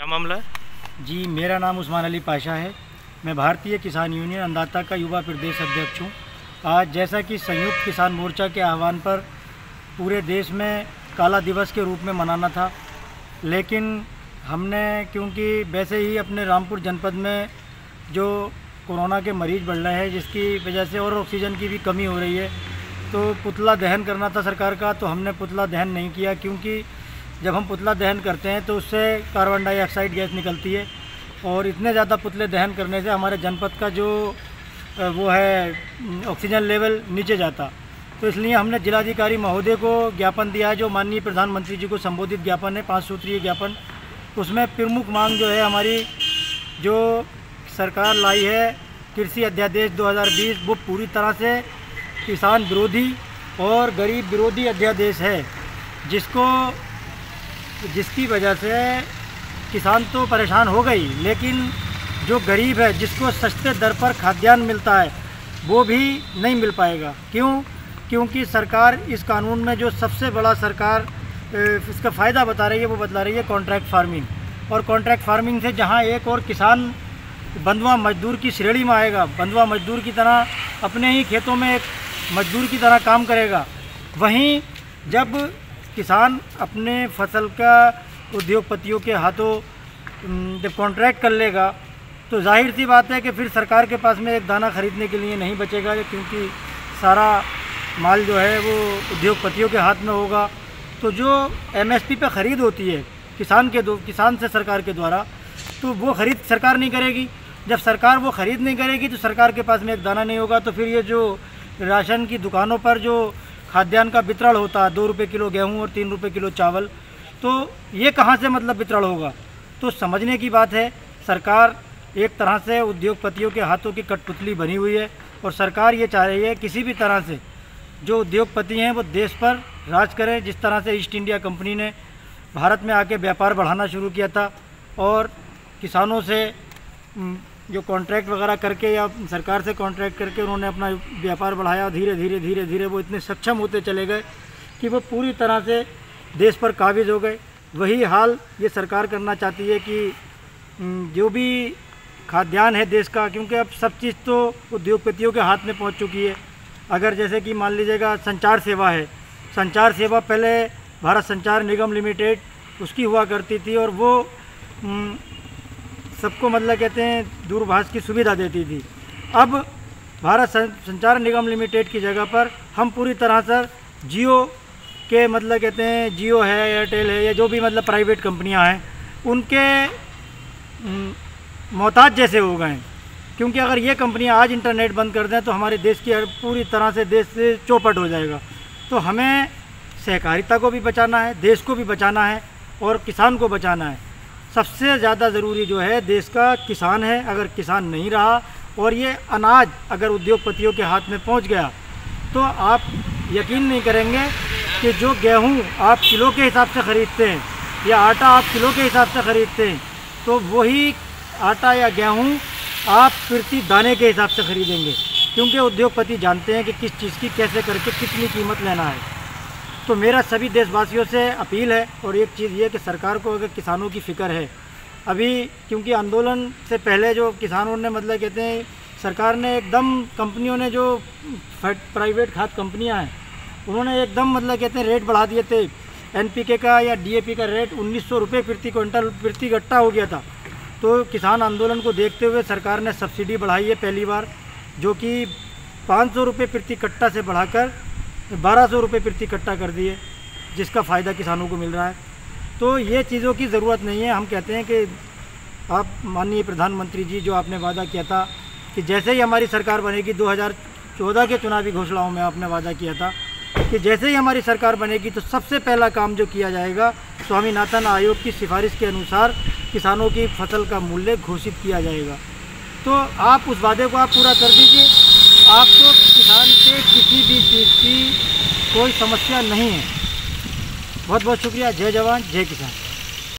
मामला है? जी, मेरा नाम उस्मान अली पाशा है। मैं भारतीय किसान यूनियन अंदाता का युवा प्रदेश अध्यक्ष हूँ। आज जैसा कि संयुक्त किसान मोर्चा के आह्वान पर पूरे देश में काला दिवस के रूप में मनाना था, लेकिन हमने, क्योंकि वैसे ही अपने रामपुर जनपद में जो कोरोना के मरीज़ बढ़ रहे हैं, जिसकी वजह से और ऑक्सीजन की भी कमी हो रही है तो पुतला दहन करना था सरकार का तो हमने पुतला दहन नहीं किया, क्योंकि जब हम पुतला दहन करते हैं तो उससे कार्बन डाइऑक्साइड गैस निकलती है और इतने ज़्यादा पुतले दहन करने से हमारे जनपद का जो वो है ऑक्सीजन लेवल नीचे जाता। तो इसलिए हमने जिलाधिकारी महोदय को ज्ञापन दिया है, जो माननीय प्रधानमंत्री जी को संबोधित ज्ञापन है, पाँच सूत्रीय ज्ञापन। उसमें प्रमुख मांग जो है हमारी, जो सरकार लाई है, कृषि अध्यादेश 2020 वो पूरी तरह से किसान विरोधी और गरीब विरोधी अध्यादेश है, जिसको जिसकी वजह से किसान तो परेशान हो गई, लेकिन जो गरीब है, जिसको सस्ते दर पर खाद्यान्न मिलता है, वो भी नहीं मिल पाएगा। क्यों? क्योंकि सरकार इस कानून में जो सबसे बड़ा सरकार इसका फ़ायदा बता रही है, वो बतला रही है कॉन्ट्रैक्ट फ़ार्मिंग और कॉन्ट्रैक्ट फ़ार्मिंग से जहाँ एक और किसान बंधुआ मजदूर की श्रेणी में आएगा, बंधुआ मजदूर की तरह अपने ही खेतों में एक मजदूर की तरह काम करेगा, वहीं जब किसान अपने फ़सल का उद्योगपतियों के हाथों जब कॉन्ट्रैक्ट कर लेगा तो ज़ाहिर सी बात है कि फिर सरकार के पास में एक दाना खरीदने के लिए नहीं बचेगा, क्योंकि सारा माल जो है वो उद्योगपतियों के हाथ में होगा। तो जो एमएसपी पे ख़रीद होती है, किसान के दो, किसान से सरकार के द्वारा तो वो ख़रीद सरकार नहीं करेगी। जब सरकार वो ख़रीद नहीं करेगी तो सरकार के पास में एक दाना नहीं होगा। तो फिर ये जो राशन की दुकानों पर जो खाद्यान्न का वितरण होता है, दो रुपये किलो गेहूँ और तीन रुपये किलो चावल। तो ये कहाँ से मतलब वितरण होगा? तो समझने की बात है, सरकार एक तरह से उद्योगपतियों के हाथों की कठपुतली बनी हुई है और सरकार ये चाह रही है किसी भी तरह से जो उद्योगपति हैं वो देश पर राज करें, जिस तरह से ईस्ट इंडिया कंपनी ने भारत में आके व्यापार बढ़ाना शुरू किया था और किसानों से जो कॉन्ट्रैक्ट वगैरह करके या सरकार से कॉन्ट्रैक्ट करके उन्होंने अपना व्यापार बढ़ाया, धीरे धीरे धीरे धीरे वो इतने सक्षम होते चले गए कि वो पूरी तरह से देश पर काबिज हो गए। वही हाल ये सरकार करना चाहती है कि जो भी खाद्यान्न है देश का, क्योंकि अब सब चीज़ तो उद्योगपतियों के हाथ में पहुँच चुकी है। अगर जैसे कि मान लीजिएगा संचार सेवा है, संचार सेवा पहले भारत संचार निगम लिमिटेड उसकी हुआ करती थी और वो सबको मतलब कहते हैं दूरभाष की सुविधा देती थी। अब भारत संचार निगम लिमिटेड की जगह पर हम पूरी तरह से जियो के मतलब कहते हैं, जियो है, एयरटेल है, या जो भी मतलब प्राइवेट कंपनियाँ हैं, उनके मोहताज जैसे हो गए क्योंकि अगर ये कंपनियाँ आज इंटरनेट बंद कर दें तो हमारे देश की पूरी तरह से देश से चौपट हो जाएगा। तो हमें सहकारिता को भी बचाना है, देश को भी बचाना है, और किसान को बचाना है। सबसे ज़्यादा ज़रूरी जो है देश का किसान है, अगर किसान नहीं रहा और ये अनाज अगर उद्योगपतियों के हाथ में पहुँच गया तो आप यकीन नहीं करेंगे कि जो गेहूँ आप किलो के हिसाब से ख़रीदते हैं या आटा आप किलो के हिसाब से ख़रीदते हैं तो वही आटा या गेहूँ आप प्रति दाने के हिसाब से ख़रीदेंगे। क्योंकि उद्योगपति जानते हैं कि किस चीज़ की, कैसे करके कितनी कीमत लेना है। तो मेरा सभी देशवासियों से अपील है और एक चीज़ ये कि सरकार को अगर किसानों की फ़िक्र है, अभी क्योंकि आंदोलन से पहले जो किसानों ने मतलब कहते हैं, सरकार ने एकदम कंपनियों ने जो प्राइवेट खाद कंपनियाँ हैं, उन्होंने एकदम मतलब कहते हैं रेट बढ़ा दिए थे। एनपीके का या डीएपी का रेट उन्नीस सौ रुपये प्रति क्विंटल, प्रति गट्टा हो गया था। तो किसान आंदोलन को देखते हुए सरकार ने सब्सिडी बढ़ाई है पहली बार, जो कि पाँच सौ रुपये प्रति कट्टा से बढ़ाकर बारह सौ रुपये प्रति कट्टा कर दिए, जिसका फ़ायदा किसानों को मिल रहा है। तो ये चीज़ों की ज़रूरत नहीं है। हम कहते हैं कि आप माननीय प्रधानमंत्री जी, जो आपने वादा किया था कि जैसे ही हमारी सरकार बनेगी 2014 के चुनावी घोषणाओं में आपने वादा किया था कि जैसे ही हमारी सरकार बनेगी तो सबसे पहला काम जो किया जाएगा, स्वामीनाथन आयोग की सिफारिश के अनुसार किसानों की फ़सल का मूल्य घोषित किया जाएगा। तो आप उस वादे को आप पूरा कर दीजिए। आपको किसान के किसी भी चीज़ की कोई समस्या नहीं है। बहुत बहुत शुक्रिया। जय जवान, जय किसान।